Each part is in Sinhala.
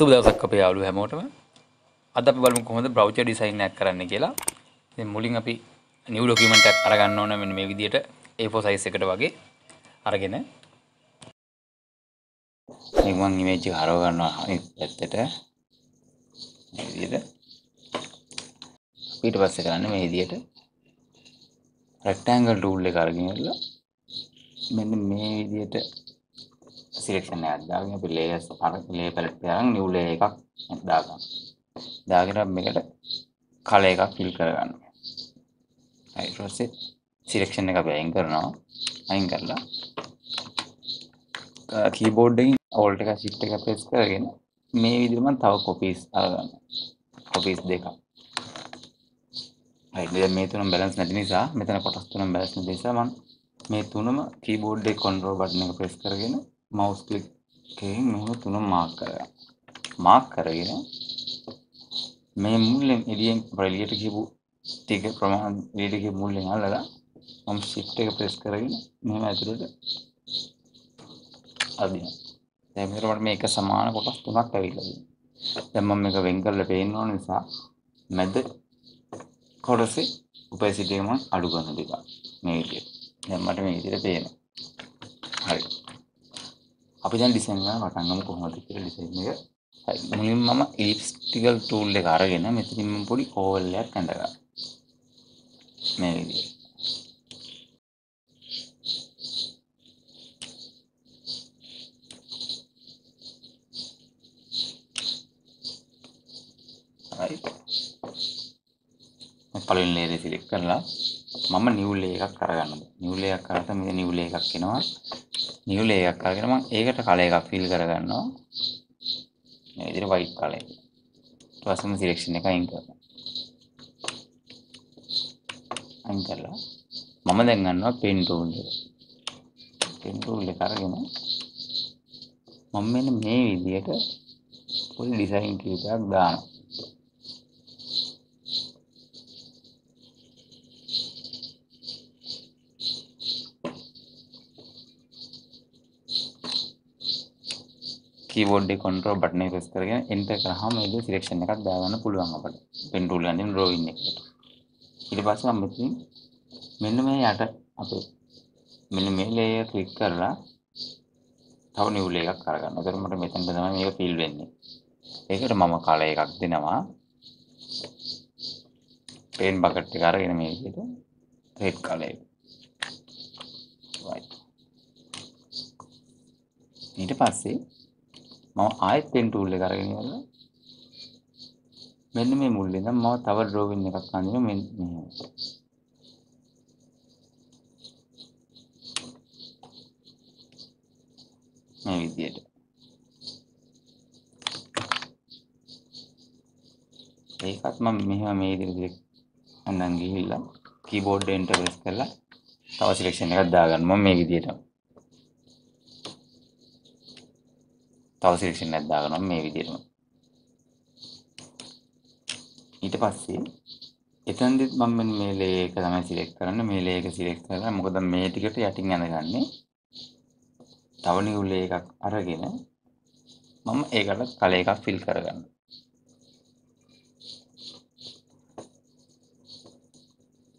සුබ දවසක් අපේ යාළුවෝ හැමෝටම. අද අපි බලමු කොහොමද බ්‍රවුචර් ඩිසයින් එකක් කරන්න කියලා. ඉතින් මුලින් අපි නිව් ඩොකියුමන්ට් එකක් අරගන්න ඕන මෙන්න මේ විදිහට A4 size එකට වගේ අරගෙන. මේක මම ඉමේජ් එක හරව ගන්නවා අනිත් පැත්තට. මේ විදිහට ඊට පස්සේ කරන්නේ මේ විදිහට රෙක්ටැන්ගල් ටූල් එක අරගෙන ඉල්ල මෙන්න මේ විදිහට සිලෙක්ෂන් එකක් දාගෙන අපි ලේයර්ස් අර ලේ පැලට් එක අරන් නිව් ලේ එකක් දාගන්න. දාගෙන මේකට කලර් එකක් ෆිල් කරගන්න. ඊට පස්සේ සිලෙක්ෂන් එක අපි අයින් කරනවා. අයින් කරලා කීබෝඩ් එකෙන් ඕල්ට් එක shift එක ප්‍රෙස් කරගෙන මේ විදිහට මම තව කොපීස් අරගන්න. කොපීස් දෙකක්. හරි දැන් මේ තුනම බැලන්ස් නැති නිසා මෙතන කොටස් තුනම බැලන්ස් නැති නිසා මම මේ තුනම කීබෝඩ් එකේ control button එක ප්‍රෙස් කරගෙන mouse click එකෙන් මෙහෙම තුනම මාක් කරගන්න. මාක් කරගෙන මේ මුල්ලෙන් එළියෙන් එළියට කියපු ටික ප්‍රමාණ එළියට කියපු මුල්ලෙන් අල්ලලා මම shift එක ප්‍රෙස් කරගෙන මෙහෙම ඇතුළට අදිනවා. දැන් මෙතන මට මේක සමාන කොටස් තුනක් ඇවිල්ලා තියෙනවා. දැන් මම මේක වෙන් කරලා පේන්න ඕන නිසා මැද කොටසේ opacity එක මම අඩු කරන ටික මේ විදිහට. දැන් මට මේ විදිහට පේනවා. හරි. අපි දැන් ඩිසයින් කරන පටන් ගමු කොහොමද කියලා ඩිසයින් එක. හරි. මුලින්ම මම elliptical tool එක අරගෙන මෙතනින් මම පොඩි oval එකක් ඇඳගන්නවා. මේ විදිහට. right පළවෙනි ලේයර් එක සිලෙක්ට් කරලා මම නිව් ලේ එකක් අරගන්නවා නිව් ලේ එකක් අරගෙන මේ නිව් ලේ එකක් එනවා නිව් ලේ එකක් අරගෙන මම ඒකට කලර් එකක් ෆිල් කරගන්නවා. මේ විදිහට white කලර් එක. ඊට පස්සේ මම සිලෙක්ෂන් එක අයින් කරනවා. අයින් කරලා මම දැන් ගන්නවා පෙන් ටූල් එක. පෙන් ටූල් එක අරගෙන මම මෙන්න මේ විදිහට පොඩි ඩිසයින් කීපයක් දානවා. කීබෝඩ් එකේ control button එක press කරගෙන enter කරාම මේ විදිහට selection එකක් දාගන්න පුළුවන් අපිට. pen tool එකෙන් drawing එකට. ඊට පස්සේ මම මෙතනින් මෙන්න මේ යට අපේ මෙන්න මේ layer click කරලා තව new layer එකක් අරගන්න. ඒතර මට මෙතනට තමයි මේක fill වෙන්නේ. ඒකට මම color එකක් දෙනවා. pen bucket එක අරගෙන මේ විදිහට red color එක. right. ඊට පස්සේ මම ආයෙත් පෙන් ටූල් එක අරගෙන ඉවරලා මෙන්න මේ මුල් ඉඳන් මම තව ඩ්‍රෝවින් එකක් අඳිනවා මෙන්න මෙහෙම. මේ විදිහට. ඒකත් මම මෙහෙම මේ විදිහට අඳන් ගිහිල්ලා කීබෝඩ් එක එන්ටර් ප්‍රෙස් කරලා තව සිලෙක්ෂන් එකක් දාගන්නවා මේ විදිහට. තව සිලෙක්ෂන් එකක් දාගන්නවා මේ විදිහටම. ඊට පස්සේ එතනදිත් මම මෙන්න මේ ලේ එක තමයි සිලෙක්ට් කරන්නේ. මේ ලේ එක සිලෙක්ට් කරලා මොකද මේ ටිකට යටින් ඇඳගන්නේ තව නිව් ලේ එකක් අරගෙන මම ඒකට කලර් එකක් ෆිල් කරගන්නවා.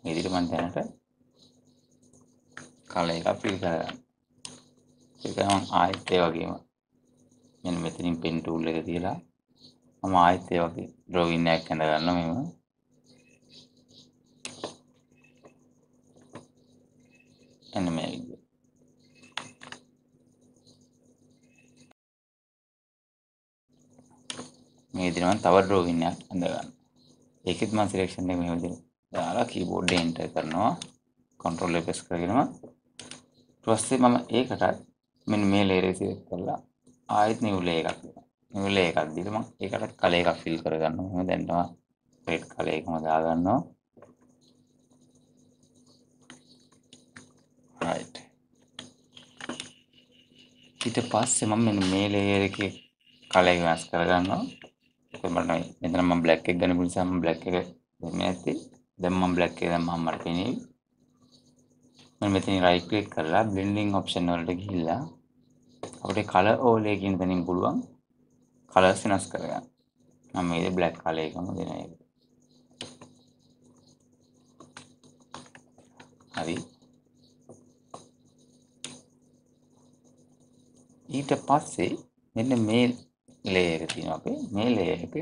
මේ විදිහට මම දැනට කලර් එකක් ෆිල් කරගන්නවා. ඒක මම ආයෙත් ඒ වගේම මෙන්න මෙතනින් පෙන් ටූල් එක තියලා මම ආයෙත් ඒ වගේ ඩ්‍රොවින් එකක් ඇඳ ගන්නවා මෙහෙම. එන්න මේ විදිහට මේ විදිහට මම තව ඩ්‍රොවින් එකක් ඇඳ ගන්නවා ඒකෙත් මම සිලෙක්ෂන් එක මෙහෙම විදිහට දාලා කීබෝඩ් එකේ එන්ටර් කරනවා. කන්ට්‍රෝල් එක ප්‍රෙස් කරගෙනම ඊට පස්සේ මම ඒකට මෙන්න මේ ලේයර් එක සිලෙක්ට් කරලා ආයෙත් නිව් ලේ එකක් දෙනවා. නිව් ලේ එකක් දීලා මම ඒකට කලර් එකක් ෆිල් කරගන්නවා. මම දැන් තමයි රෙඩ් කලර් එකම දාගන්නවා. right. ඊට පස්සේ මම මෙන්න මේ ලේයර් එකේ කලර් එක වෙනස් කරගන්නවා. ඒක මට මෙතන මම බ්ලැක් එක ගන්න නිසා මම බ්ලැක් එක දෙන්නේ නැති. දැන් මම බ්ලැක් එක දැම්මම මට පේන්නේ. මම මෙතන රයිට් ක්ලික් කරලා බ්ලෙන්ඩින් ඔප්ෂන් වලට ගිහිල්ලා අපිට කලර් ඕවර්ලේ කියන තැනින් පුළුවන් කලර්ස් වෙනස් කරගන්න. මම මේ බ්ලැක් කලර් එකම දෙන එක. හරි. ඊට පස්සේ මෙන්න මේ ලේයර් එක තියෙනවා අපේ. මේ ලේයර් එක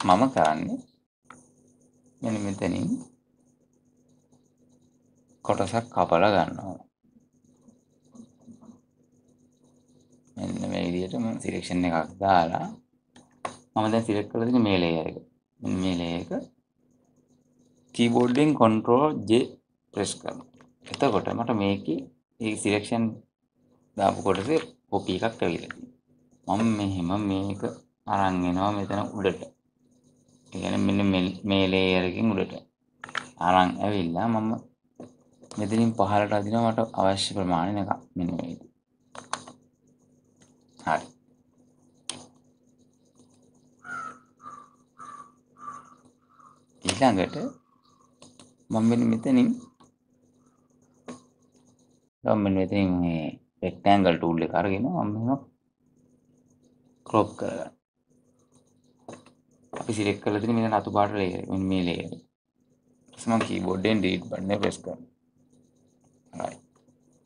මම කරන්නේ මෙන්න මෙතනින් කොටසක් කපලා ගන්නවා. මෙන්න මේ විදිහට මම සිලෙක්ෂන් එකක් දාලා මම දැන් සිලෙක්ට් කරලා තියෙන මේ ලේයර් එක. මෙන්න මේ ලේයර් එක කීබෝඩ් එකෙන් control J ප්‍රෙස් කරනවා. එතකොට මට මේකේ ඒ සිලෙක්ෂන් දාපු කොටසේ කොපි එකක් ඇවිල්ලා තියෙනවා. මම මෙහෙම මේක අරන් එනවා මෙතන උඩට. ඒ කියන්නේ මෙන්න මේ ලේයර් එකකින් උඩට. අරන් ඇවිල්ලා මම මෙතනින් පහළට අදිනවා මට අවශ්‍ය ප්‍රමාණය එක මෙන්න මේ විදිහට. හරි. ඊළඟට මම මෙන්න මෙතනින් මම මෙන්න මෙතනින් මේ රෙක්ටැන්ගල් ටූල් එක අරගෙන මම මෙහෙම ක්‍රොප් කරගන්න. අපි සිලෙක්ට් කරලා තියෙන මෙතන අතු පාට ලේයර් මෙන්න මේ ලේයර්. ඊට මම කීබෝඩ් එකෙන් ඩිලීට් බටන් එක ප්‍රෙස් කරනවා. right.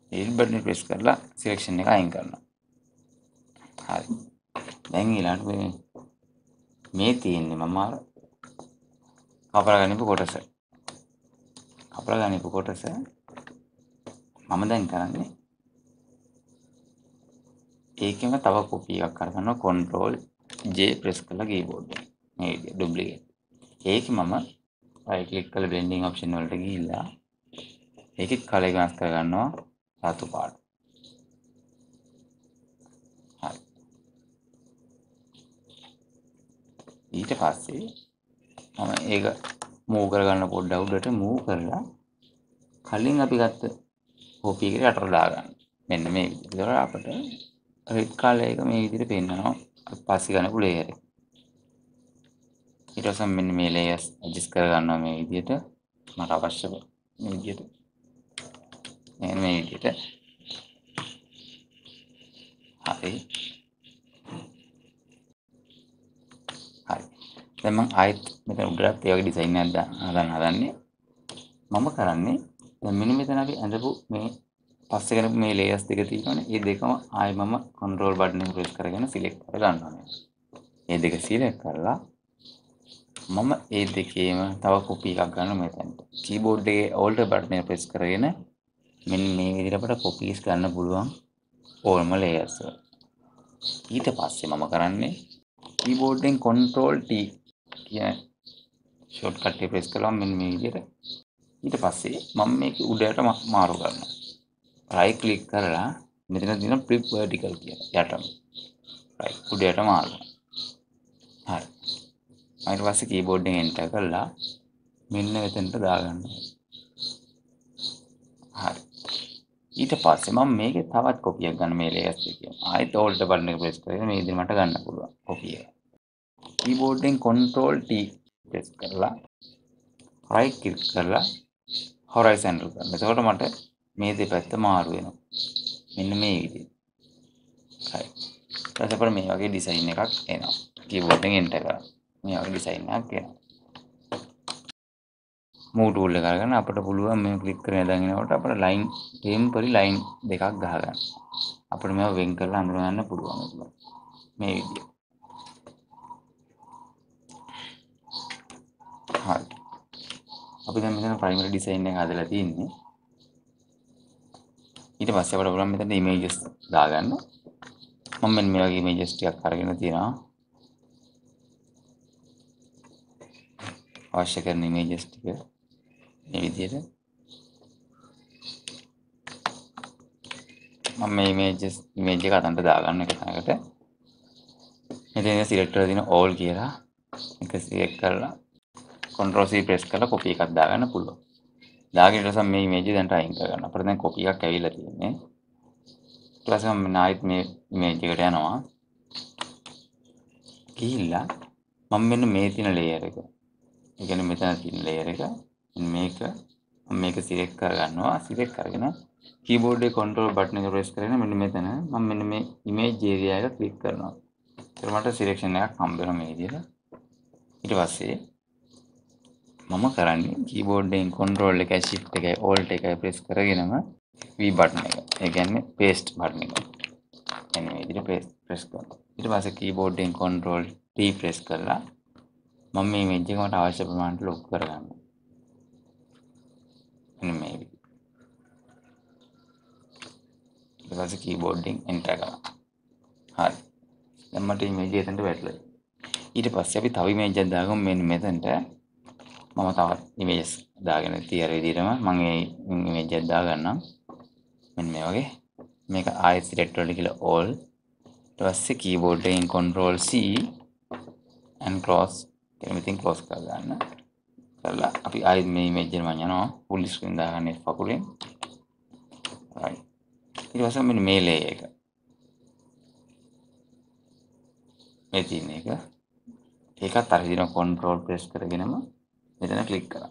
ඩිලීට් බටන් එක ප්‍රෙස් කරලා සිලෙක්ෂන් එක අයින් කරනවා. හරි. දැන් ඊළඟට මේ මේ තියෙන්නේ මම අර කපලා ගනිපු කොටස. කපලා ගනිපු කොටස මම දැන් කරන්නේ ඒකෙම තව කොපි එකක් අරගන්නවා control J press කරලා keyboard එකේ. මේ විදිහ duplicate. ඒකේ මම right click කරලා blending option වලට ගිහිල්ලා ඒකෙත් කලර් වෙනස් කරගන්නවා රතු පාට. ඊට පස්සේ මම ඒක මූව් කරගන්න පොඩ්ඩක් උඩට මූව් කරලා කලින් අපි ගත්ත කොපි එකට යටට දාගන්න. මෙන්න මේ විදිහට. ඒතකොට අපිට රෙඩ් කලර් එක මේ විදිහට පෙන්නනවා. පස්සේ ගන්න ලේයර් එක. ඊට පස්සේ මෙන්න මේ ලේයර්ස් ඇඩ්ජස්ට් කරගන්නවා මේ විදිහට. මට අවශ්‍ය මේ විදිහට. මෙන්න මේ විදිහට. හරි. හරි. දැන් මම ආයෙත් මෙතන උඩට ඒ වගේ ඩිසයින් එකක් හදන්න හදන්නේ. මම කරන්නේ දැන් මෙන්න මෙතන අපි ඇඳපු මේ පස්සේ කරපු මේ ලේයර්ස් දෙක තියෙනවනේ. මේ දෙකම ආයෙ මම control button එක press කරගෙන select කර ගන්නවා මේ. මේ දෙක select කරලා මම ඒ දෙකේම තව කොපි එකක් ගන්න මෙතනට. keyboard එකේ alt button එක press කරගෙන මෙන්න මේ විදිහට අපිට copies ගන්න පුළුවන් ඕනම layers වල. ඊට පස්සේ මම කරන්නේ keyboard එකෙන් control T කියන shortcut එක press කළාම මෙන්න මේ විදිහට ඊට පස්සේ මම මේක උඩට මාරු කරනවා. right click කරලා මෙතන තියෙන flip vertical කියලා යටම. right උඩට මාරු. හරි. ඊට පස්සේ keyboard එකෙන් enter කරලා මෙන්න මෙතනට දාගන්න. හරි. ඊට පස්සේ මම මේකේ තවත් කොපියක් ගන්න මේ layers එකේ. ආයෙත් alt button එක press කරගෙන මේ විදිහට මට ගන්න පුළුවන් කොපිය. keyboard එකෙන් control T press කරලා right click කරලා horizontal කරන්න. එතකොට මට මේ දෙපැත්ත මාරු වෙනවා. මෙන්න මේ විදිහට. හරි. ඊට පස්සේ අපිට මේ වගේ ඩිසයින් එකක් එනවා. keyboard එකෙන් enter කරලා. මේ වගේ ඩිසයින් එකක් එනවා. move tool එක අරගෙන අපිට පුළුවන් මේ ක්ලික් කරගෙන දාගෙනකොට අපිට line temporary line දෙකක් ගහගන්න. අපිට මේවා වෙන් කරලා අඳුර ගන්න පුළුවන් මේ විදිහට. හරි. අපි දැන් මෙතන primary design එක හදලා තියෙන්නේ. ඊට පස්සේ අපිට පුළුවන් මෙතන images දාගන්න. මම මෙන්න මේ වගේ images ටිකක් අරගෙන තියෙනවා. අවශ්‍ය කරන images ටික මේ විදිහට මම මේ images image එක අතන්ට දාගන්න එක තැනකට මෙතන select කරලා තියෙන all කියලා එක select කරලා control C press කරලා copy එකක් දාගන්න පුළුවන්. දාගෙන ඊට පස්සේ මේ image දැන් අයින් කරගන්න. අපිට දැන් copy එකක් ඇවිල්ලා තියෙන්නේ. ඊට පස්සේ මම ආයෙත් මේ image එකට යනවා. ගිහිල්ලා මම මෙන්න මේ තියෙන layer එක. ඒ කියන්නේ මෙතන තියෙන layer එක මේක මම මේක select කරගන්නවා. select කරගෙන keyboard එකේ control button එක press කරගෙන මෙන්න මෙතන මම මෙන්න මේ image area එක click කරනවා. ඒතර මට සිලෙක්ෂන් එකක් හම්බ වෙනවා මේ විදිහට. ඊට පස්සේ මම කරන්නේ කීබෝඩ් එකෙන් control එකයි shift එකයි alt එකයි press කරගෙනම V button එක. ඒ කියන්නේ paste button එක. එන්න මේ විදිහට press කරනවා. ඊට පස්සේ කීබෝඩ් එකෙන් control T press කරලා මම මේ image එක මට අවශ්‍ය ප්‍රමාණයට ලොක් කරගන්නවා. එන්න මේ විදිහට. ඊට පස්සේ කීබෝඩ් එකෙන් enter කරනවා. හරි. දැන් මට image එක එතනට වැටලා. ඊට පස්සේ අපි තව image එකක් දාගමු මෙන්න මෙතනට. මම තවත් images දාගෙන තියර විදිහටම මම මේ image එකක් දාගන්නම්. මෙන්න මේ වගේ. මේක ආයෙත් select වලට කියලා all. ඊට පස්සේ keyboard එකෙන් control C and close කියලා මෙතෙන් close කරගන්න. කරලා අපි ආයෙත් මේ image එක මම යනවා full screen දාගන්න පකුලෙන්. right. ඊට පස්සේ මෙන්න මේ layer එක. මේ තියෙන එක. ඒකත් අර විදිහට control press කරගෙනම මෙතන ක්ලික් කරා.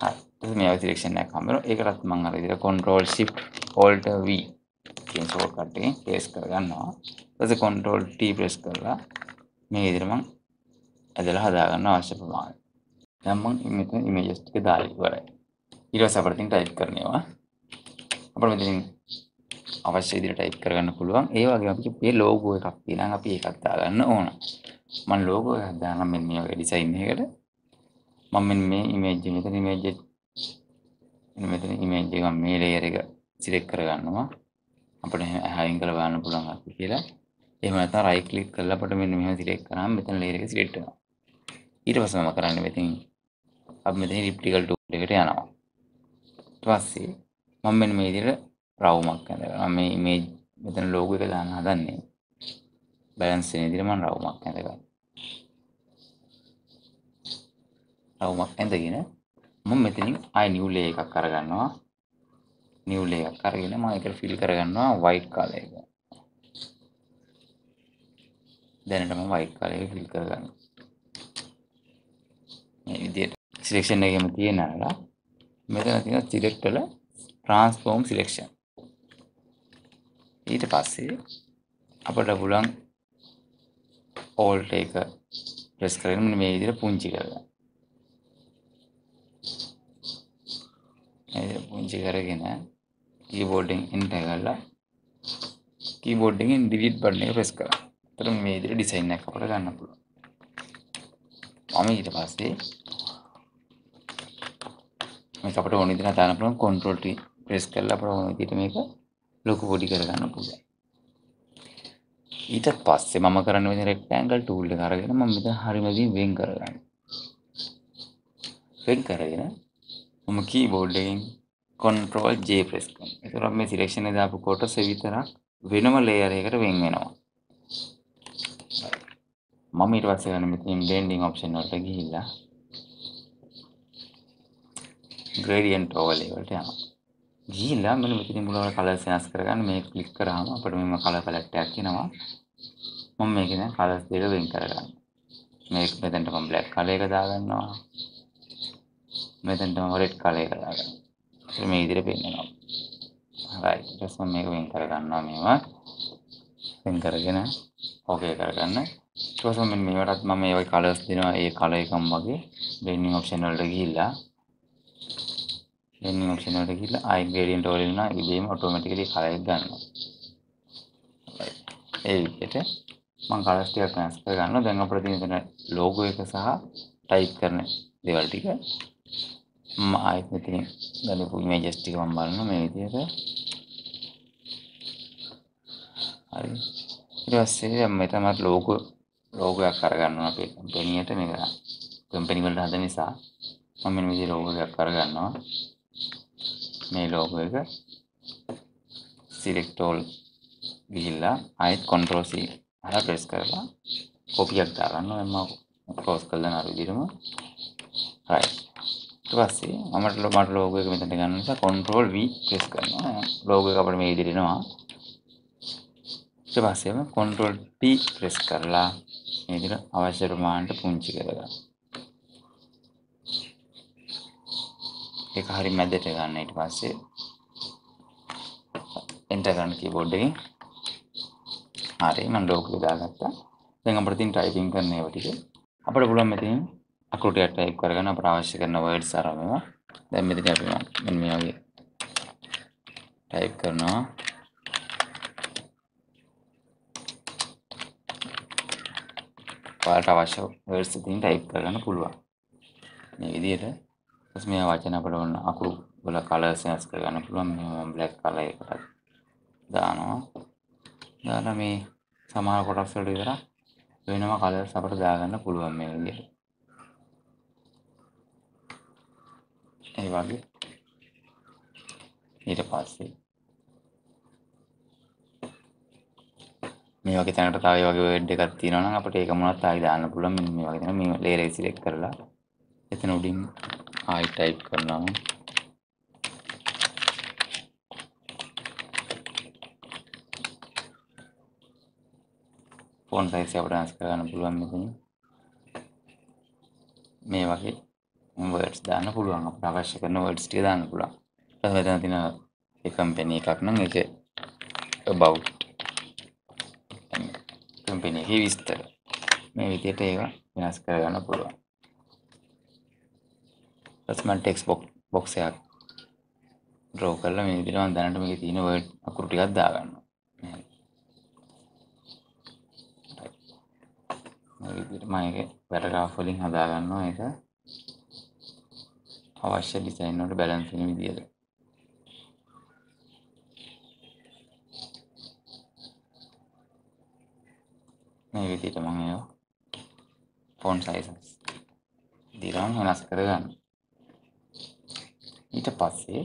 හරි. ඊට මේ වගේ සිලෙක්ෂන් එකක් හම්බ වෙනවා. ඒකටත් මම අර විදිහට control shift alt v කියන ෂෝට්කට් එකෙන් press කරගන්නවා. ඊට පස්සේ control t press කරලා මේ විදිහට මම ඇදලා හදා ගන්න අවශ්‍ය ප්‍රමාණය. දැන් මම මෙතන images ටික දාලා ඉවරයි. ඊට පස්සේ අපිට ඉතින් type කරනවා. අපිට මෙතනින් අවශ්‍ය විදිහට type කරගන්න පුළුවන්. ඒ වගේම අපිට මේ logo එකක් තියෙනවා. අපි ඒකත් දාගන්න ඕන. මම logo එකක් දානම් මෙන්න මේ වගේ design එකකට. මම මෙන්න මේ image මෙතන image මෙන්න මෙතන image එක මේ layer එක select කරගන්නවා. අපිට හයින් කරලා බලන්න පුළුවන් අපි කියලා. එහෙම නැත්නම් right click කරලා අපිට මෙන්න මෙහෙම select කරාම මෙතන layer එක select වෙනවා. ඊට පස්සේ මම කරන්නේ මෙතන අපි මෙතන elliptical tool එකට යනවා. ඊට පස්සේ මම මෙන්න මේ විදිහට රවුමක් ඇඳගන්නවා. මේ image මෙතන logo එක දාන්න හදන්නේ. balance වෙන විදිහට මම රවුමක් ඇඳගන්නවා. රවුමක් ඇඳගෙන මම මෙතනින් ආයි new layer එකක් අරගන්නවා. new layer එකක් අරගෙන මම ඒකට fill කරගන්නවා white color එක. දැනට මම white color එක fill කරගන්නවා. මේ විදිහට selection එකේම තියෙන අර මෙතන තියෙන select වල transform selection. ඊට පස්සේ අපිට පුළුවන් alt එක press කරගෙන මෙන්න මේ විදිහට පුංචි කරගන්න. මේ පුංචි කරගෙන keyboard එකෙන් enter කරලා keyboard එකෙන් delete button එක press කරන්න. එතකොට මේ විදිහට design එකක් අපිට ගන්න පුළුවන්. මම ඊට පස්සේ මේක අපිට ඕන විදිහට දාන්න පුළුවන් control T press කරලා අපිට ඕන විදිහට මේක ලොකු පොඩි කරගන්න පුළුවන්. ඊට පස්සේ මම කරන්න වෙන rectangle tool එක අරගෙන මම මෙතන හරියමදී වෙන් කරගන්න. වෙන් කරගෙන මම keyboard එකෙන් control J press කරනවා. ඒතර මේ selection එක දාපු කොටස විතරක් වෙනම layer එකකට වෙන් වෙනවා. මම ඊට පස්සේ ගන්න මෙතන blending option වලට ගිහිල්ලා gradient overlay වලට යනවා. ගිහිල්ලා මෙන්න මෙතනින් මුලවල කලර්ස් වෙනස් කරගන්න මේක ක්ලික් කරාම අපිට මෙන්න කලර් පැලට් එකක් එනවා. මම මේක දැන් කලර්ස් දෙක වෙන් කරගන්නවා. මේක මෙතනට මම black color එක දාගන්නවා. මෙතනට මම red color එක දාගන්නවා. ඒක මේ විදිහට පෙන්නනවා. right ඊට පස්සේ මම මේක වෙන් කරගන්නවා මේවා. වෙන් කරගෙන ඕකේ කරගන්න. ඊට පස්සේ මෙන්න මේවටත් මම මේ වගේ කලර්ස් දෙනවා. ඒ කලර් එකම වගේ blending option වලට ගිහිල්ලා blending option වලට ගිහිල්ලා ආයි gradient වල ඉන්නවා ඉබේම automatically color එක ගන්නවා. ඒ විදිහට මම කලර්ස් ටිකක් වෙනස් කරගන්නවා. දැන් අපිට තියෙන තැන logo එක සහ type කරන දේවල් ටික මම ආයෙත් මෙතනින් ගලපු images ටික මම බලනවා මේ විදිහට. හරි. ඊට පස්සේ දැන් මෙතන මට logo logo එකක් අරගන්නවා අපේ company එකට මේක company වලට හදන නිසා මම මෙන්න විදිහට logo එකක් අරගන්නවා. මේ logo එක select all ගිහිල්ලා ආයෙත් control C අර press කරලා copy එකක් දාගන්නවා මම close කරලා නාර විදිහටම right ඊට පස්සේ මමට මට logo එක මෙතනට ගන්න නිසා control V press කරනවා. logo එක අපිට මේ විදිහට එනවා. ඊට පස්සේ මම control T press කරලා මේ විදිහට අවශ්‍ය ප්‍රමාණයට පුංචි කරගන්නවා ඒක හරි මැදට ගන්න. ඊට පස්සේ enter කරන්න keyboard එකෙන් හරි මම ලෝකෙ දාගත්තා. දැන් අපිට තියෙන ටයිපින් කරන ඒවා ටික. අපිට පුළුවන් මෙතන අකුරු ටික ටයිප් කරගෙන අපට අවශ්‍ය කරන වර්ඩ්ස් අරන් මේවා. දැන් මෙතන අපි මෙන්න මේ වගේ ටයිප් කරනවා. ඔයාලට අවශ්‍ය වර්ඩ්ස් ඉතින් ටයිප් කරගන්න පුළුවන්. මේ විදිහට ඊපස් මේ වචන අපිට ඕන අකුරු වල කලර්ස් වෙනස් කරගන්න පුළුවන්. මේ මම බ්ලැක් කලර් එකකට දානවා. දාලා මේ සමහර කොටස් වලට විතරක් වෙනම කලර්ස් අපිට දාගන්න පුළුවන් මේ විදිහට. ඒ වගේ. ඊට පස්සේ මේ වගේ තැනකට තව ඒ වගේ වර්ඩ් එකක් තියෙනවා නම් අපිට ඒක මොනවත් ආයි දාන්න පුළුවන්. මෙන්න මේ වගේ තමයි මේ ලේයර් එක සිලෙක්ට් කරලා එතන උඩින් ආයි ටයිප් කරනවා. ෆොන්ට් සයිස් එක අපිට වෙනස් කරගන්න පුළුවන් මෙතන. මේ වගේ වර්ඩ්ස් දාන්න පුළුවන්? අපිට අවශ්‍ය කරන වර්ඩ්ස් ටික දාන්න පුළුවන්. ඊට පස්සේ මෙතන තියෙන ඒ කම්පැනි එකක් නම් ඒක about. කම්පැනි එකේ විස්තර. මේ විදිහට ඒවා වෙනස් කරගන්න පුළුවන්. ඊට පස්සේ මම ටෙක්ස්ට් බොක්ස් එකක් ඩ්‍රෝ කරලා මේ විදිහට මම දැනට මේකේ තියෙන වර්ඩ් අකුරු ටිකක් දාගන්නවා. මේ විදිහට මම ඒක පැරග්‍රාෆ් වලින් හදා ගන්නවා ඒක අවශ්‍ය ඩිසයින් වලට බැලන්ස් වෙන විදිහට මේ විදිහට මම ඒවා ෆොන්ට් සයිසස් දීලා වෙනස් කරගන්න ඊට පස්සේ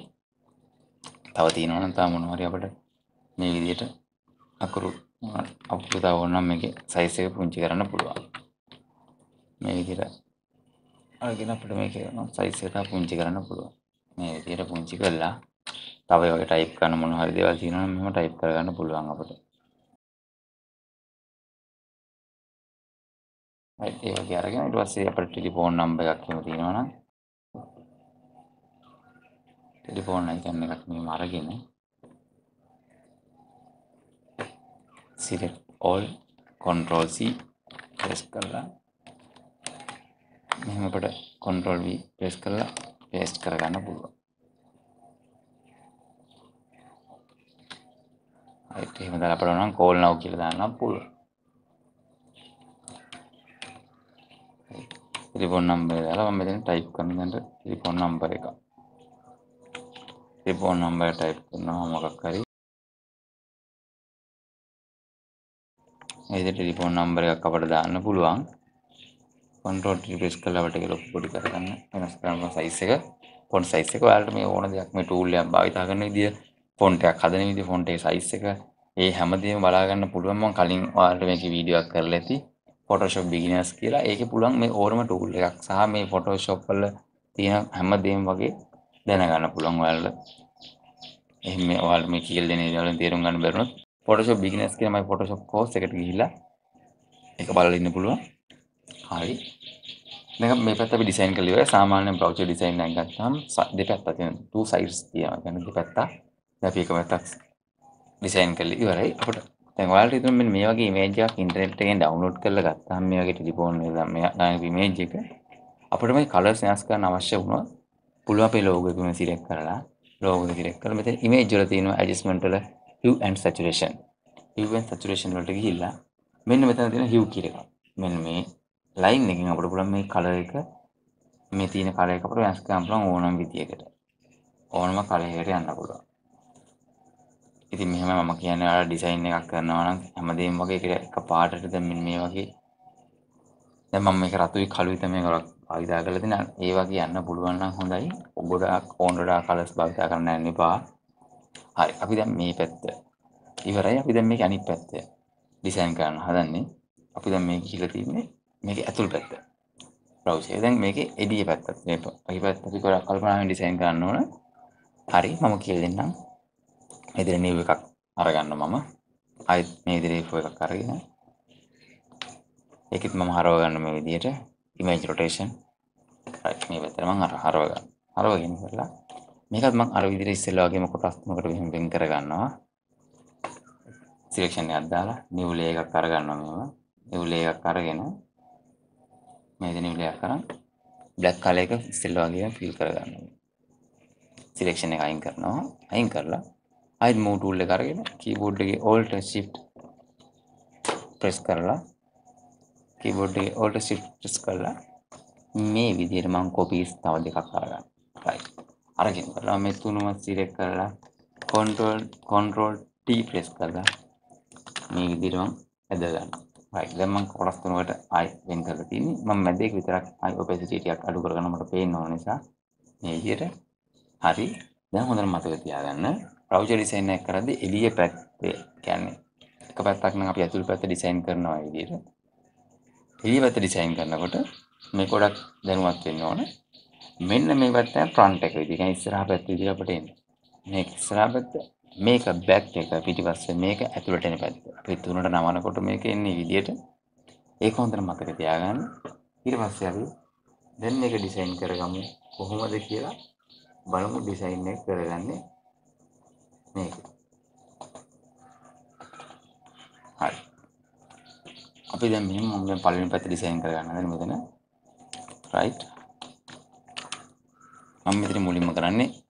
තව තියෙනවා නම් තව මොනවා හරි අපිට මේ විදිහට අකුරු අපිට තව ඕනනම් මේකේ සයිස් එක පුංචි කරන්න පුළුවන් මේ විදිහට අරගෙන අපිට මේකේ සයිස් එක තව පුංචි කරන්න පුළුවන්. මේ විදිහට පුංචි කරලා තව ඒ වගේ ටයිප් කරන්න මොන හරි දේවල් තියෙනවා නම් මෙහෙම ටයිප් කරගන්න පුළුවන් අපිට. Right ඒ වගේ අරගෙන ඊට පස්සේ අපිට ටෙලිෆෝන් නම්බර් එකක් එහෙම තියෙනවා නම් ටෙලිෆෝන් අයිකන් එකක් මෙහෙම අරගෙන select all control C press කරලා මෙහෙම අපිට control V press කරලා paste කරගන්න පුළුවන්. right එහෙම දාලා අපිට නම් call now කියලා දාන්න පුළුවන්. ටෙලිෆෝන් නම්බර් එක දාලා මම මෙතන ටයිප් කරන දැන් ටෙලිෆෝන් නම්බර් එක. ටෙලිෆෝන් නම්බර් ටයිප් කරනවා මොකක් හරි ඒ ටෙලිෆෝන් නම්බර එකක් අපට දාන්න පුළුවන් කන්ට්‍රෝල් ටී ප්‍රෙස් කරලා අපිට ඒක ලොකු පොඩි කරගන්න. වෙනස් කරන්න සයිස් එක. ෆොන්ට් සයිස් එක ඔයාලට මේ ඕන දෙයක් මේ ටූල් එකක් භාවිතා කරන විදිය ෆොන්ට් එකක් හදන විදිය ෆොන්ට් එකේ සයිස් එක. ඒ හැමදේම බලා ගන්න පුළුවන් මම කලින් ඔයාලට මේකේ වීඩියෝ එකක් කරලා ඇති. Photoshop beginners කියලා. ඒකේ පුළුවන් මේ ඕනම ටූල් එකක් සහ මේ Photoshop වල තියෙන හැමදේම වගේ දැනගන්න පුළුවන් ඔයාලට. එහෙම ඔයාලට මේ කියලා දෙන දේ වලින් තේරුම් ගන්න බැරුණොත්. Photoshop beginners කියන මගේ Photoshop course එකට ගිහිල්ලා ඒක බලලා ඉන්න පුළුවන්. හරි. දැන් මේ පැත්ත අපි ඩිසයින් කරලා ඉවරයි. සාමාන්‍ය බ්‍රවුසර් ඩිසයින් එකක් ගත්තාම දෙපැත්ත තියෙන two sides තියෙනවා. يعني දෙපැත්ත. දැන් අපි එක පැත්තක් ඩිසයින් කරලා ඉවරයි. අපිට දැන් ඔයාලට හිතන්න මෙන්න මේ වගේ ඉමේජ් එකක් ඉන්ටර්නෙට් එකෙන් ඩවුන්ලෝඩ් කරලා ගත්තාම මේ වගේ ටෙලිෆෝන් එකේ මේ ගානක ඉමේජ් එක අපිට මේ කලර්ස් වෙනස් කරන්න අවශ්‍ය වුණොත් පුළුවන් අපේ ලෝගෝ එක මෙතන සිලෙක්ට් කරලා ලෝගෝ එක සිලෙක්ට් කරලා මෙතන ඉමේජ් වල තියෙනවා ඇඩ්ජස්ට්මන්ට් වල hue and saturation hue and saturation වලට ගිහිල්ලා මෙන්න මෙතන තියෙන hue කියලා එකක්. මෙන්න මේ ලයින් එකෙන් අපිට පුළුවන් මේ කලර් එක මේ තියෙන කලර් එක අපිට වෙනස් කරන්න පුළුවන් ඕනම විදියකට. ඕනම කලර් එකකට යන්න පුළුවන්. ඉතින් මෙහෙම මම කියන්නේ ඔයාලා ඩිසයින් එකක් කරනවා නම් හැමදේම වගේ ඒක එක පාටට දැන් මෙන්න මේ වගේ දැන් මම මේක රතුයි කළුයි තමයි ගොඩක් භාවිතා කරලා තියෙන. ඒ වගේ යන්න පුළුවන් නම් හොඳයි. ගොඩාක් ඕන ගොඩාක් කලර්ස් භාවිතා කරන්න යන්න එපා. හරි අපි දැන් මේ පැත්ත ඉවරයි අපි දැන් මේක අනිත් පැත්ත ඩිසයින් කරන්න හදන්නේ අපි දැන් මේ ගිහිලා තින්නේ මේකේ ඇතුල් පැත්ත. බ්‍රවුසර් එක දැන් මේකේ එළිය පැත්තත් මේ අපි පැත්ත අපි කල්පනාවෙන් ඩිසයින් කරන්න ඕන. හරි මම කියලා දෙන්නම් මේ විදිහට නිව් එකක් අරගන්න මම. ආයෙත් මේ විදිහට ෆෝ එකක් අරගෙන. ඒකෙත් මම හරව ගන්න මේ විදිහට image rotation. right මේ පැත්තට මම හරව ගන්න. හරවගෙන ඉවරලා. මේකත් මම අර විදිහට ඉස්සෙල්ලා වගේම කොටස් තුනකට මෙහෙම වෙන් කර ගන්නවා සිලෙක්ෂන් එකක් දාලා නිව් ලේයර් එකක් අරගන්නවා මේවා. නිව් ලේයර් එකක් අරගෙන මේක නිව් ලේයර් කරන් බ්ලැක් කලර් එක ඉස්සෙල්ලා වගේම ෆිල් කරගන්නවා සිලෙක්ෂන් එක අයින් කරනවා අයින් කරලා ආයෙත් මූව් ටූල් එක අරගෙන කීබෝඩ් එකේ alt shift ප්‍රෙස් කරලා කීබෝඩ් එකේ alt shift ප්‍රෙස් කරලා මේ විදිහට මම කොපීස් තව දෙකක් අරගන්න. right. අරගෙන කරලා මේ තුනම සිලෙක්ට් කරලා control control T ප්‍රෙස් කරලා මේ විදිහට මම ඇද ගන්නවා. Right. දැන් මම කොටස් තුනකට ආයි වෙන් කරලා තියෙන්නේ. මම මැද එක විතරක් ආයි opacity ටිකක් අඩු කරගන්න මට පේන්න ඕන නිසා මේ විදිහට හරි. දැන් හොඳට මතක තියාගන්න browser design එක කරද්දී එළිය පැත්තේ කියන්නේ එක පැත්තක් නම් අපි ඇතුළු පැත්ත ඩිසයින් කරනවා විදිහට. එළිය පැත්ත ඩිසයින් කරනකොට මේ ගොඩක් දැනුවත් වෙන්න ඕන. මෙන්න මේ පැත්ත ෆ්‍රන්ට් එක විදිහට. කියන්නේ ඉස්සරහා පැත්ත විදිහට අපිට එන්නේ. මේක ඉස්සරහා පැත්ත මේක බැක් එක පිටිපස්සේ මේක ඇතුළට එන පැත්ත. අපි තුනට නමනකොට මේක එන්නේ විදිහට. ඒක හොඳට මතක තියාගන්න. ඊට පස්සේ අපි දැන් මේක ඩිසයින් කරගමු කොහොමද කියලා බලමු ඩිසයින් එක කරගන්නේ මේක. හරි. අපි දැන් මෙහෙම මම දැන් පළවෙනි පැත්ත ඩිසයින් කරගන්න දැන් මෙතන right මම මෙතන මුලින්ම කරන්නේ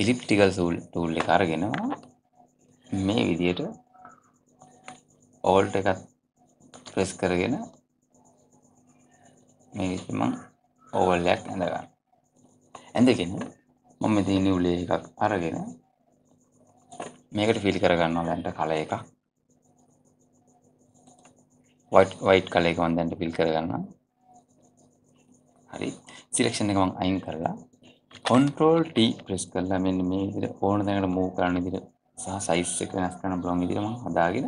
elliptical tool tool එක අරගෙන මේ විදිහට alt එකත් press කරගෙන මේ විදිහට මම oval එකක් ඇඳ ගන්නවා. ඇඳගෙන මම මෙතන new layer එකක් අරගෙන මේකට ෆිල් කරගන්නවා දැන්ට කලර් එකක්. White white කලර් එක මම දැන්ට ෆිල් කරගන්නවා. හරි. සිලෙක්ෂන් එක මම අයින් කරලා control T press කරලා මෙන්න මේ විදිහට ඕන තැනකට move කරන්න විදිහට සහ size එක වෙනස් කරන්න පුළුවන් විදිහට මම හදාගෙන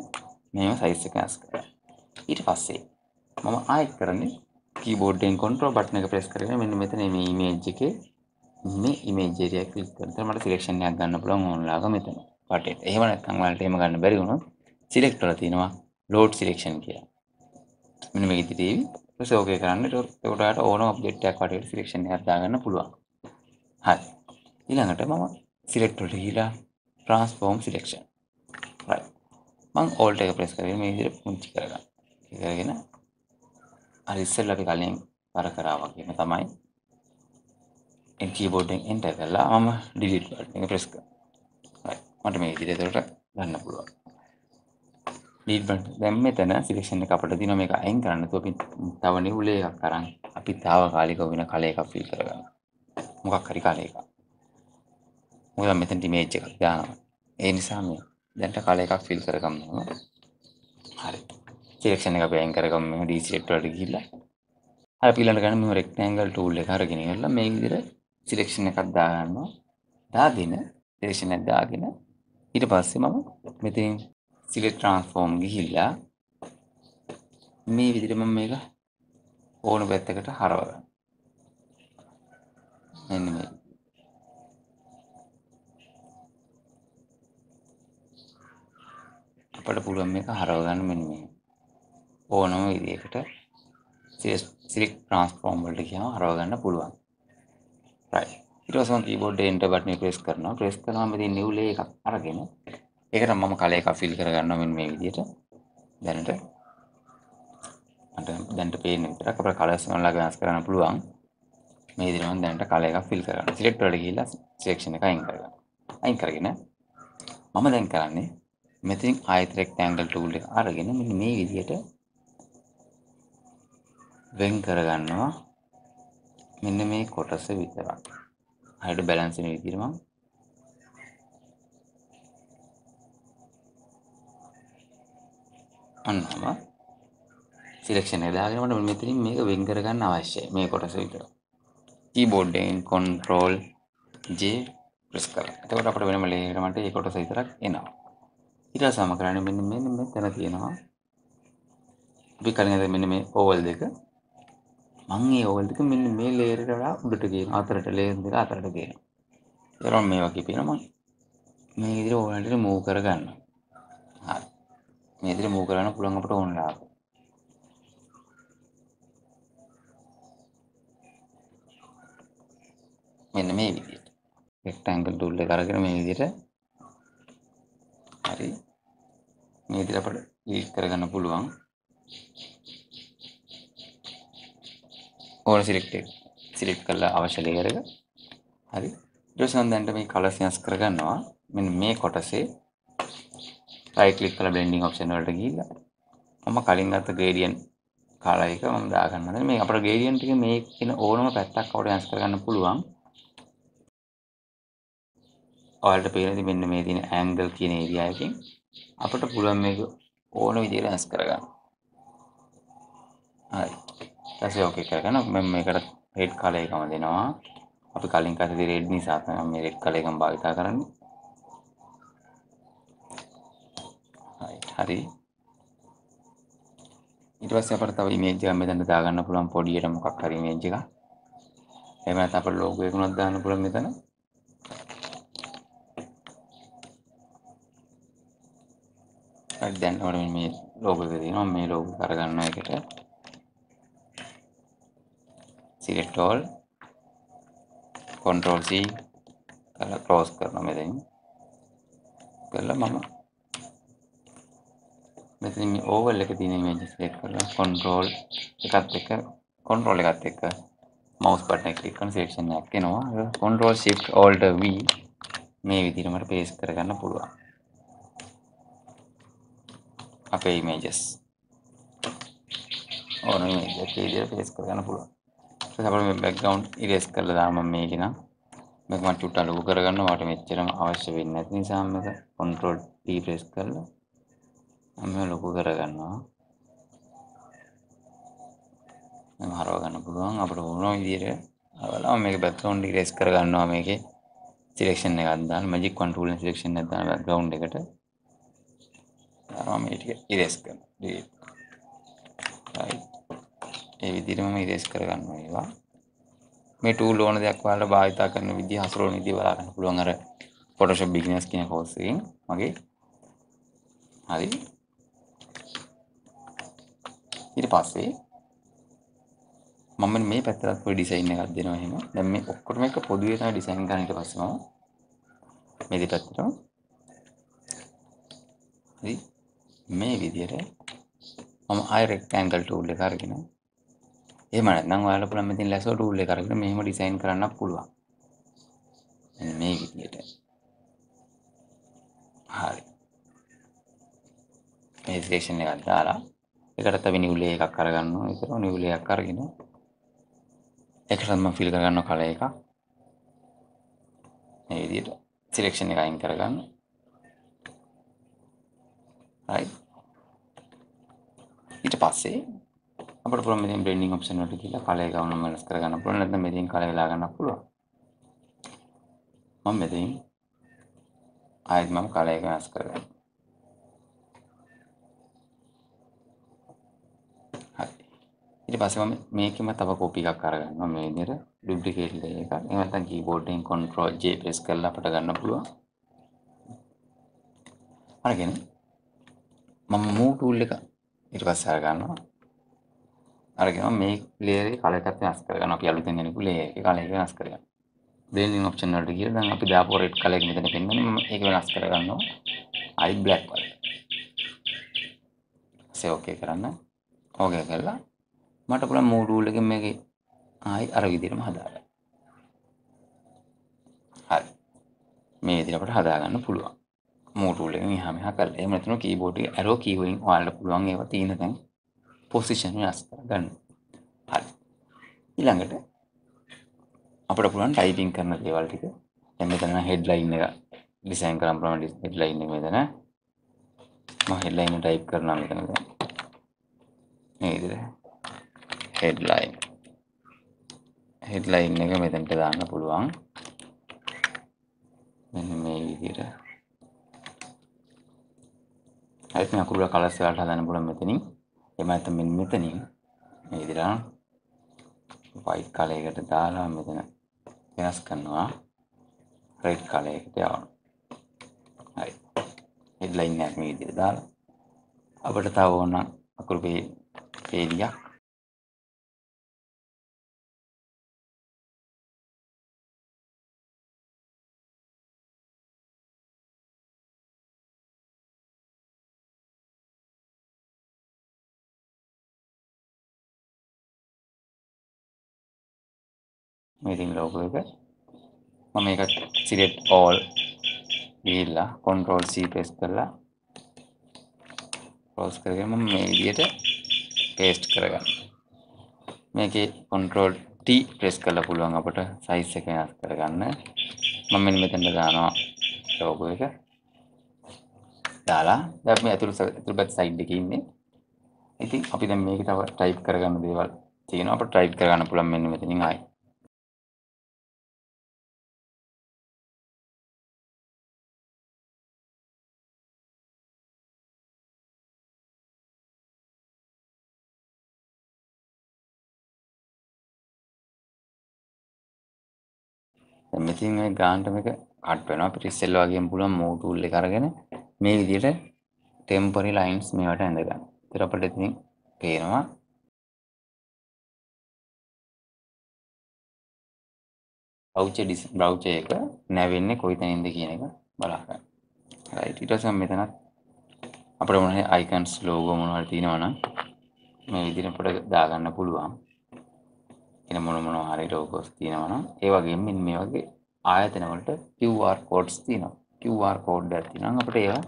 මේව size එක වෙනස් කරලා ඊට පස්සේ මම ආයෙත් කරන්නේ keyboard එකෙන් control button එක press කරගෙන මෙන්න මෙතන මේ image එකේ මේ image area එක click කරලා මට selection එකක් ගන්න පුළුවන් ඕනලාක මෙතන වටේට. එහෙම නැත්නම් ඔයාලට එහෙම ගන්න බැරි වුණොත් select වල තියෙනවා load selection කියලා. මෙන්න මේ විදිහට ඒවි. ඊට ඕකේ කරන්න. ඒකට ඔයාලට ඕනම ඔබ්ජෙක්ට් එකක් වටේට selection එකක් දාගන්න පුළුවන්. හරි. ඊළඟට මම select වලට ගිහිලා transform selection. right. මම alt එක press කරගෙන මේ විදිහට පුංචි කරගන්න. කරගෙන අර ඉස්සෙල්ලා අපි කලින් වර කරා වගේම තමයි එන් කීබෝඩ් එකෙන් enter කරලා මම delete button එක press කරනවා. right. මට මේ විදිහට ඒකට ගන්න පුළුවන්. delete button දැන් මෙතන selection එක අපිට දිනවා මේක අයින් කරන්න. તો අපි තව new layer එකක් අරන් අපි తాවකාලිකව වෙන කලර් එකක් fill කරගන්නවා. මොකක් හරි කලර් එකක්. මොකද මෙතනට image එකක් දානවා. ඒ නිසා මේ දැන්ට කලර් එකක් fill කරගන්නවා. හරි. selection එක අපි අයින් කරගමු මේ deselect වලට ගිහිල්ලා. අර පිළිලඳ ගන්න මේ rectangle tool එක අරගෙන ඉවරලා මේ විදිහට selection එකක් දාගන්නවා. දාගෙන selection එක දාගෙන ඊට පස්සේ මම මෙතෙන් select transform ගිහිල්ලා මේ විදිහට මම මේක ඕන පැත්තකට හරව ගන්නවා. මෙන්න මේ අපට පුළුවන් මේක හරව ගන්න මෙන්න මේ ඕනම විදිහකට select transform වලට ගියාම හරව ගන්න පුළුවන්. right. ඊට පස්සේ මම keyboard එකේ enter button එක press කරනවා. press කරාම ඉතින් new layer එකක් අරගෙන ඒකට මම කලර් එකක් fill කරගන්නවා මෙන්න මේ විදිහට. දැනට මට දැනට පේන විතරක් අපේ කලර්ස් වලලා වෙනස් කරන්න පුළුවන්. මේ විදිහට මම දැනට කලර් එකක් fill කරගන්නවා. select වලට ගිහිල්ලා selection එක අයින් කරගන්නවා. අයින් කරගෙන මම දැන් කරන්නේ මෙතනින් ආයත rectangle tool එක අරගෙන මෙන්න මේ විදිහට වෙන් කරගන්නවා මෙන්න මේ කොටස විතරක්. හරියට බැලන්ස් වෙන විදිහට මම අන්නම සිලෙක්ෂන් එක දාගෙන මට මෙතනින් මේක වෙන් කරගන්න අවශ්‍යයි මේ කොටස විතර. කීබෝඩ් එකෙන් control J ප්‍රෙස් කරලා. එතකොට අපිට වෙනම ලේයර් මට මේ කොටස විතරක් එනවා. ඊට පස්සේ මම කරන්නේ මෙන්න මෙන්න මෙතන තියෙනවා. අපි කලින් හද මෙන්න මේ ඕවල් දෙක. මම මේ ඕවල් දෙක මෙන්න මේ ලේයර් එකට වඩා උඩට ගේනවා. අතරට ලේයර් දෙක අතරට ගේනවා. ඒතරම් මේ වගේ පේනවා මම. මේ විදිහට ඕවල් ටික මූව් කරගන්නවා. හරි. මේ විදිහට මූව් කරන්න පුළුවන් අපට ඕන මෙන්න මේ විදිහට. rectangle tool එක අරගෙන මේ විදිහට හරි මේ විදිහට අපිට ඩිලීට් කරගන්න පුළුවන්. ඕන සිලෙක්ට් එක සිලෙක්ට් කරලා අවශ්‍ය ලේයර් එක. හරි. ඊට පස්සේ මම දැන් මේ කලර්ස් වෙනස් කරගන්නවා. මෙන්න මේ කොටසේ රයිට් ක්ලික් කරලා බ්ලෙන්ඩින් ඔප්ෂන් වලට ගිහිල්ලා මම කලින් ගත්ත ග්‍රේඩියන්ට් කාලා එක මම දාගන්න හදන්නේ. මේ අපේ ග්‍රේඩියන්ට් එකේ මේ කියන ඕනම පැත්තක් අපිට වෙනස් කරගන්න පුළුවන්. ඔයාලට පේනදී මෙන්න මේ තියෙන ඇන්ගල් කියන ඒරියා එකෙන් අපිට පුළුවන් මේක ඕන විදිහට වෙනස් කරගන්න. හරි. ඊටසේ ඕකේ කරගන්න මම මේකට රෙඩ් කලර් එකම දෙනවා. අපි කලින් කතේ රෙඩ් නිසා තමයි මේ රෙඩ් කලර් එකම භාවිත කරන්නේ. හරි. ඊට පස්සේ අපිට තව ඉමේජ් එකක් මෙතන දාගන්න පුළුවන් පොඩියට මොකක් හරි ඉමේජ් එකක්. එහෙම නැත්නම් අපිට ලෝගෝ එකකුණක් දාන්න පුළුවන් මෙතන. හරි දැන් ඔයාලා මේ ලෝගෝ එක තියෙනවා. මේ ලෝගෝ කරගන්න එකට select all control C කරලා close කරනවා මෙතනින්. කරලා මම මෙතන මේ ඕවල් එක තියෙන image select කරලා control එකත් එක්ක control එකත් එක්ක mouse button එක click කරන selection එකක් එනවා. control shift alt v මේ විදිහට මට paste කරගන්න පුළුවන්. අපේ images. ඕන image එක විදිහට paste කරගන්න පුළුවන්. ඊට පස්සේ අපිට මේ background erase කරලා දාන්න මම මේක නම්. මේක මම චුට්ටක් ලොකු කරගන්නවා මට මෙච්චරම අවශ්‍ය වෙන්නේ නැති නිසා මේක control D press කරලා මම ලොකු කරගන්නවා. මම හරව ගන්න පුළුවන්. අපිට ඕන විදිහට හරවලා මේක background erase කරගන්නවා. මේකේ selection එකක් දාන්න. magic one tool selection එකක් දාන්න background එකට. මම මේ ටික erase කරනවා. delete right ඒ විදිහට මම erase කරගන්නවා ඒවා. මේ tool ඕන දෙයක් ඔයාලා භාවිතා කරන විදිහ හසුරවන විදිහ බලා ගන්න පුළුවන්. අර Photoshop beginners කියන course එකෙන් මගේ. හරි. ඊට පස්සේ මම මේ පැත්තට පොඩි ඩිසයින් එකක් දෙනවා එහෙම. දැන් මේ ඔක්කොටම එක පොදුවේ තමයි ඩිසයින් කරන්න ඊට පස්සේ මම මේ දෙපැත්තටම. හරි. මේ විදිහට මම ආය රෙක්ටැන්ගල් ටූල් එක අරගෙන එහෙම නැත්නම් ඔයාලා පුළුවන් මෙතන ලැසෝ ටූල් එක අරගෙන මෙහෙම ඩිසයින් කරන්නත් පුළුවන්. මෙන්න මේ විදිහට. හරි. මේ සෙක්ෂන් එකක් දාලා ඒකට තව නිවුලේ එකක් අරගන්නවා. ඒක නිවුලේ එකක් අරගෙන ඒකට මම ෆිල් කරගන්නවා කලර් එකක්. මේ විදිහට සිලෙක්ෂන් එක අයින් කරගන්න. right ඊට පස්සේ අපිට පුළුවන් මෙතෙන් බ්ලෙන්ඩින් ඔප්ෂන් වලට ගිහලා කලර් එක වුණම වෙනස් කරගන්න පුළුවන්. නැත්නම් මෙතෙන් කලර් වෙලා ගන්න පුළුවන්. මම මෙතෙන් ආයෙත් මම කලර් එක වෙනස් කරගන්නවා. හරි. ඊට පස්සේ මම මේකෙම තව කෝපි එකක් අරගන්නවා. මේ විදිහට ඩුප්ලිකේට් ලේයර් එකක්. එහෙම නැත්නම් කීබෝඩ් එකෙන් control J press කරලා අපිට ගන්න පුළුවන්. අරගෙන මම move tool එක ඊට පස්සේ අරගන්නවා අරගෙන මේ ලේයර් එකේ කලර් එකත් වෙනස් කරගන්නවා අපි අලුතෙන් ගෙනපු ලේයර් එකේ කලර් එක වෙනස් කරගන්නවා. බ්ලෙන්ඩින් ඔප්ෂන් වලට ගිහලා දැන් අපි දාපු රෙඩ් කලර් එක මෙතන පෙන්වන්නේ මම ඒක වෙනස් කරගන්නවා. අයි බ්ලැක් කලර් සේ ඕකේ කරන්න. ඕකේ කරලා මට පුළුවන් මූ ටූල් එකෙන් මේකේ ආයි අර විදිහටම හදාගන්න. හරි. මේ විදිහට අපිට හදාගන්න පුළුවන්. මූ ටූල් එකෙන් එහා මෙහා කරලා එහෙම නැත්නම් කීබෝඩ් එකේ ඇරෝ කී වලින් ඔයාලට පුළුවන් ඒවා තියෙන තැන් පොසිෂන් වෙනස් කරගන්න. හරි. ඊළඟට අපිට පුළුවන් ටයිපින් කරන දේවල් ටික. දැන් මෙතන හෙඩ්ලයින් එක ඩිසයින් කරන්න පුළුවන් හෙඩ්ලයින් එක මෙතන. මම හෙඩ්ලයින් එක ටයිප් කරනවා මෙතන දැන්. මේ විදිහට හෙඩ්ලයින්. හෙඩ්ලයින් එක මෙතනට දාන්න පුළුවන්. මෙන්න මේ විදිහට. හරිත් මේ අකුරු වල කලර්ස් වලට හදන්න පුළුවන් මෙතනින්. එහෙම නැත්නම් මෙන්න මෙතනින් මේ විදිහට වයිට් කලර් එකට දාලා මෙතන වෙනස් කරනවා රෙඩ් කලර් එකට යවනවා. හරි. හෙඩ්ලයින් එකක් මේ විදිහට දාලා අපිට තව ඕන අකුරු පේලියක් මේ තියෙන ලෝගෝ එක මම මේක select all ගිහිල්ලා control C press කරලා close කරගෙන මම මේ විදිහට paste කරගන්න. මේකේ control T press කරලා පුළුවන් අපට size එක වෙනස් කරගන්න. මම මෙන්න මෙතනට දානවා logo එක. දාලා දැන් මේ අතුරු අතුරු පැත්ත side එකේ ඉන්නේ. ඉතින් අපි දැන් මේක තව type කරගන්න දේවල් තියෙනවා. අපිට type කරගන්න පුළුවන් මෙන්න මෙතනින් ආයි. දැන් මෙතින් මේ ගානට මේක කට් වෙනවා අපිට ඉස්සෙල්ලා වගේම පුළුවන් මූව් ටූල් එක අරගෙන මේ විදිහට ටෙම්පරරි ලයින්ස් මේවට ඇඳ ගන්න. ඒතර අපිට ඉතින් පේනවා බ්‍රවුචර් බ්‍රවුචර් එක නැවෙන්නේ කොයිතැනින්ද කියන එක බලා ගන්න. right ඊට පස්සේ මෙතනත් අපිට මොන හරි icons logo මොනවා හරි තියෙනවා නම් මේ විදිහට අපිට දාගන්න පුළුවන්. එන මොන මොනවා හරි logos තියෙනවා නම් ඒ වගේම මෙන්න මේ වගේ ආයතන වලට QR codes තියෙනවා. QR code එකක් තියෙනවා නම් අපිට ඒවා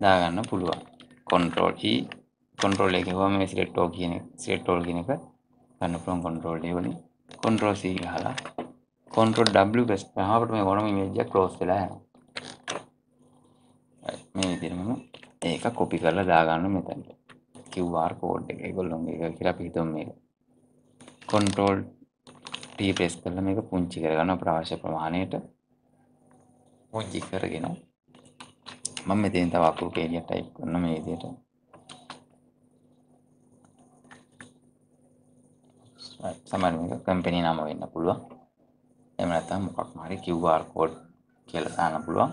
දාගන්න පුළුවන්. control E control එක ගිහුවම මේ select all කියන එක select all කියන එක ගන්න පුළුවන් control E වලින් control C ගහලා control W press කරාම අපිට මේ ඕනම image එක close වෙලා යනවා. මේ විදිහට මම ඒක copy කරලා දාගන්න මෙතනට. QR code එක ඒගොල්ලොන්ගේ එක කියලා අපි හිතමු මේක. Control T press කරලා මේක පුංචි කරගන්න අපට අවශ්‍ය ප්‍රමාණයට. පුංචි කරගෙන මම මෙතෙන් තව අකුරු පේලියක් ටයිප් කරන මේ විදිහට. සමහර මේක කම්පැනි නම වෙන්න පුළුවන්. එහෙම නැත්නම් මොකක් හරි QR code කියලා දාන්න පුළුවන්.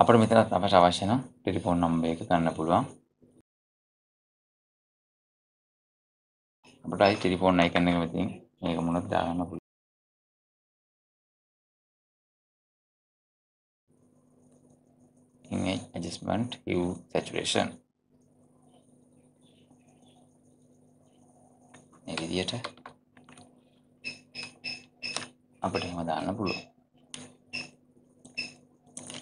අපිට මෙතන අපට අවශ්‍ය නම් ටෙලිෆෝන් නම්බර් එක ගන්න පුළුවන්. අපිට අයි ටෙලිෆෝන් අයිකන් එක මෙතනින් මේක මොනවද දාගන්න පුළුවන්? Image adjustment hue saturation. මේ විදිහට අපිට එහෙම දාන්න පුළුවන්.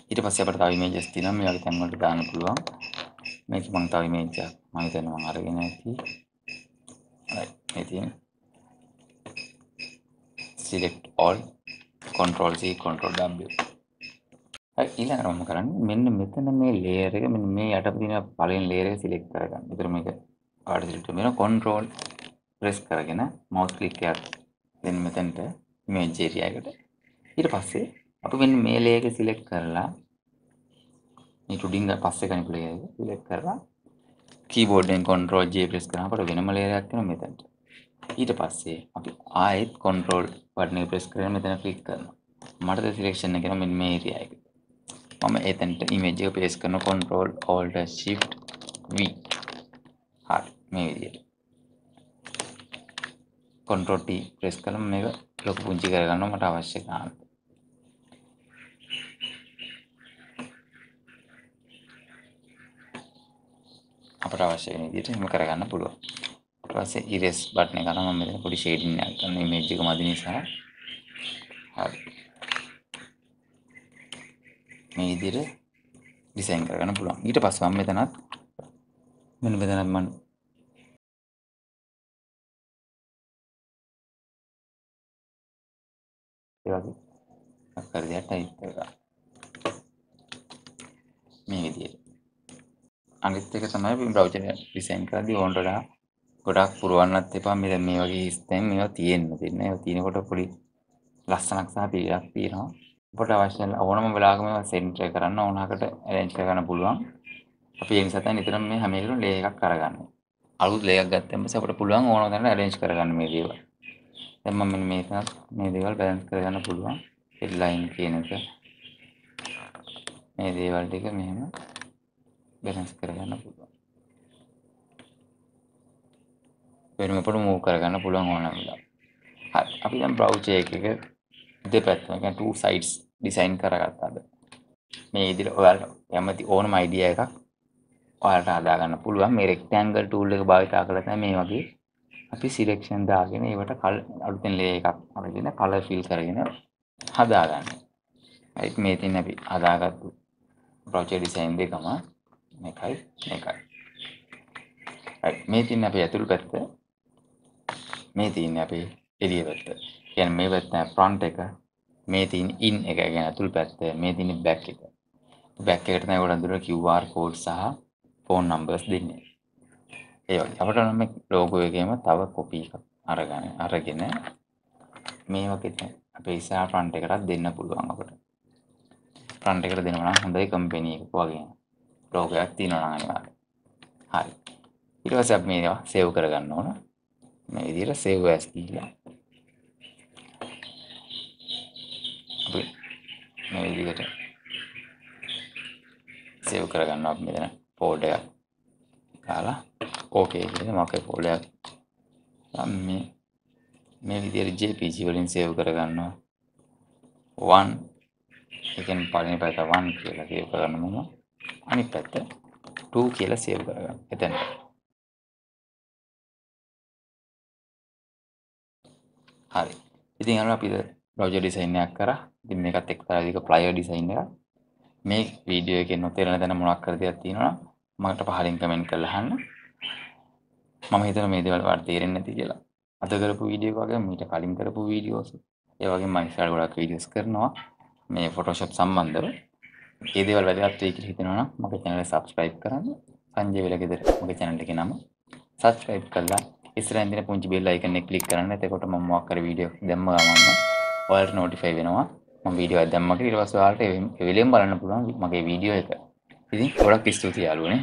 ඊට පස්සේ අපිට තව ඉමේජස් තියෙනවා. මේ වගේ තැන් වලට දාන්න පුළුවන්. මේක මම තව ඉමේජ් එකක් මම හිතන්නේ මම අරගෙන ඇති. Right මේ තියෙන select all control C control W හරි ඊළඟට මම කරන්නේ මෙන්න මෙතන මේ layer එක මෙන්න මේ යට තියෙන පළවෙනි layer එක select කරගන්න. ඒතර මේක කාඩ් select වෙනවා control press කරගෙන mouse click එකක් දෙන්න මෙතනට image area එකට. ඊට පස්සේ අපි මෙන්න මේ layer එක select කරලා මේ ටුඩින් පස්සේ කනිපු layer එක select කරලා keyboard එකෙන් control J press කරාම අපට වෙනම layer එකක් එනවා මෙතනට. ඊට පස්සේ අපි ආයෙත් control button එක press කරගෙන මෙතන click කරනවා. මට selection එක මෙන්න මේ area එක. මම එතනට image එක paste කරන control alt shift v හරි මේ විදිහට control t press කරලා මේක ලොකු පුංචි කරගන්නවා මට අවශ්‍ය ගන්න අපට අවශ්‍ය වෙන විදිහට එහෙම කරගන්න පුළුවන් ඊට පස්සේ erase button එක ගන්න මම මෙතන පොඩි shading එකක් ගන්න image එක මදි නිසා හරි මේ විදිහට ඩිසයින් කරගන්න පුළුවන්. ඊට පස්සේ මම මෙතනත් මෙන්න මෙතනත් මම ඒ වගේ අක්කර දෙයක් ටයිප් කරගන්න. මේ විදිහට. අනිත් එක තමයි මේ බ්‍රවුසර් එක ඩිසයින් කරද්දී ඕනට වඩා ගොඩාක් පුරවන්නත් එපා. මේ දැන් මේ වගේ ස්තෙන් මේවා තියෙන්න තියෙන. ඒවා තියෙනකොට පොඩි ලස්සනක් සහ පිළියක් තියෙනවා. අපට අවශ්‍ය ඕනම වෙලාවක මේවා සෙන්ටර් කරන්න ඕනකට arrange කරගන්න පුළුවන්. අපි ඒ නිසා තමයි නිතරම මේ හැම එකකටම ලේ එකක් අරගන්නේ. අලුත් ලේ එකක් ගත්තම පස්සේ අපිට පුළුවන් ඕනම තැනට arrange කරගන්න මේ දේවල්. දැන් මම මෙන්න මේක මේ දේවල් balance කරගන්න පුළුවන්. headline කියන එක මේ දේවල් ටික මෙහෙම balance කරගන්න පුළුවන්. වෙනම පොඩු move කරගන්න පුළුවන් ඕනම වෙලාවක. හරි අපි දැන් browser එකක දෙපැත්තම කියන්නේ two sides design කරගත්තාද මේ විදිහට ඔයාලට කැමති ඕනම idea එකක් ඔයාලට හදාගන්න පුළුවන් මේ rectangle tool එක භාවිත කරලා තමයි මේ වගේ අපි සිලෙක්ෂන් දාගෙන ඒවට කල් අලුතෙන් ලේ එකක් අරගෙන කලර් ෆිල් කරගෙන හදාගන්න. right මේ තියෙන අපි හදාගත්තු ප්‍රොජෙක්ට් ඩිසයින් දෙකම මේකයි මේකයි. right මේ තියෙන අපේ ඇතුළු පැත්ත මේ තියෙන අපේ එළිය පැත්ත. කියන්නේ මේ පැත්ත ෆ්‍රන්ට් එක මේ තියෙන ඉන් එක කියන්නේ ඇතුළු පැත්ත මේ තියෙන බෑක් එක. බෑක් එකට තමයි ඔයගොල්ලෝ දුර QR කෝඩ් සහ ෆෝන් නම්බර්ස් දෙන්නේ. ඒ වගේ අපිට නම් මේ ලෝගෝ එකේම තව කොපි එකක් අරගෙන අරගෙන මේ වගේ තමයි අපේ ඉස්සරහ ෆ්‍රන්ට් එකටත් දෙන්න පුළුවන් අපිට. ෆ්‍රන්ට් එකට දෙනවා නම් හොඳයි කම්පැනි එකක වගේ ලෝගෝ එකක් තියෙනවා නම් අනිවාර්යයෙන්. හරි. ඊට පස්සේ අපි මේවා සේව් කරගන්න ඕන. මේ විදිහට save as කියලා. අපි මේ විදිහට සේව් කරගන්නවා අපි මෙතන ෆෝල්ඩර් එකක් දාලා ඕකේ කියන මොකේ ෆෝල්ඩර් එකක් මේ මේ විදිහට JPG වලින් සේව් කරගන්නවා 1 එකෙන් පළවෙනි පැත්ත 1 කියලා සේව් කරගන්න මම අනිත් පැත්ත 2 කියලා සේව් කරගන්න. එතන හරි. ඉතින් අර අපි බ්‍රවුසර් ඩිසයින් එකක් කරා. ඉතින් මේකත් එක්තරා විදිහක ප්ලයර් ඩිසයින් එකක්. මේ වීඩියෝ එකේ නොතේරෙන තැන මොනවක් කර දෙයක් තියෙනවා නම් මට පහලින් කමෙන්ට් කරලා අහන්න. මම හිතනවා මේ දේවල් වලට තේරෙන්නේ නැති කියලා. අද කරපු වීඩියෝ එක වගේ මීට කලින් කරපු වීඩියෝස් ඒ වගේ මම ඉස්සරහ ගොඩක් වීඩියෝස් කරනවා මේ Photoshop සම්බන්ධව. මේ දේවල් වැදගත් වෙයි කියලා හිතනවා නම් මගේ channel එක subscribe කරන්න. සංජය වෙලගෙදර මගේ channel එකේ නම subscribe කරලා ඉස්සරහින් තියෙන පුංචි bell icon එක click කරන්න. එතකොට මම මොකක් කර වීඩියෝ දැම්ම ගමන්ම ඔයාලට notify වෙනවා. මම වීඩියෝ එකක් දැම්මම ඊට පස්සේ ඔයාලට ඒ වෙලෙම බලන්න පුළුවන් මගේ වීඩියෝ එක. ඉතින් ගොඩක් ස්තුතියි යාළුවනේ.